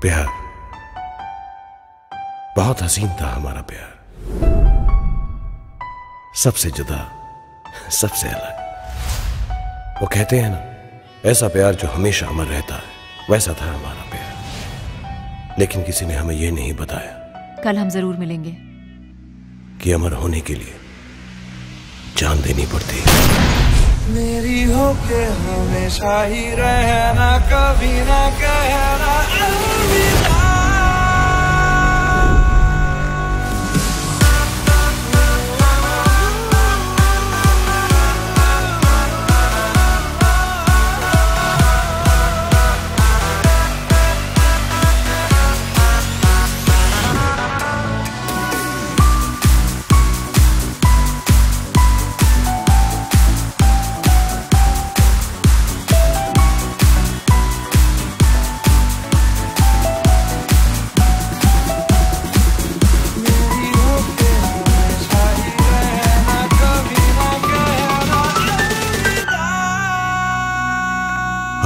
प्यार। बहुत हसीन था हमारा प्यार। सबसे जुदा सबसे अलग। वो कहते हैं ना ऐसा प्यार जो हमेशा अमर रहता है वैसा था हमारा प्यार। लेकिन किसी ने हमें यह नहीं बताया कल हम ज़रूर मिलेंगे। कि अमर होने के लिए जान देनी पड़ती है। मेरी होके हमेशा ही रहना कभी ना कहना।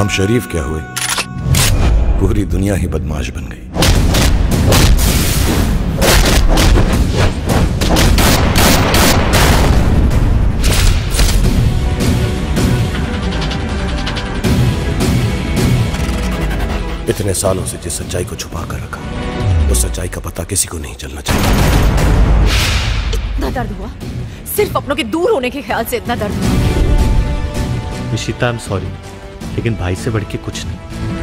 हम शरीफ क्या हुए? पूरी दुनिया ही बदमाश बन गई। इतने सालों से जिस सच्चाई को छुपा कर रखा उस सच्चाई का पता किसी को नहीं चलना चाहिए। इतना दर्द हुआ? सिर्फ़ अपनों के दूर होने के ख्याल से इतना दर्द हुआ। निशिता आई एम सॉरी लेकिन भाई से बढ़ के कुछ नहीं।